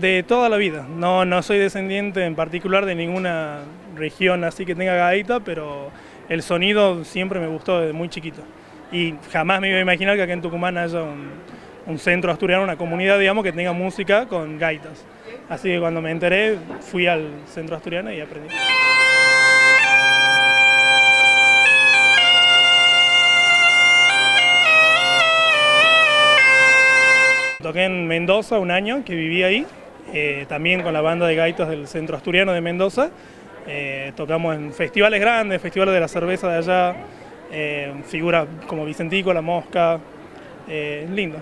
De toda la vida. No, no soy descendiente en particular de ninguna región así que tenga gaita, pero el sonido siempre me gustó desde muy chiquito. Y jamás me iba a imaginar que acá en Tucumán haya un, un centro asturiano, una comunidad, digamos, que tenga música con gaitas. Así que cuando me enteré, fui al centro asturiano y aprendí. Toqué en Mendoza un año, que viví ahí, eh, también con la banda de gaitas del Centro Asturiano de Mendoza. Eh, tocamos en festivales grandes, festivales de la cerveza de allá, eh, figuras como Vicentico, La Mosca, lindo.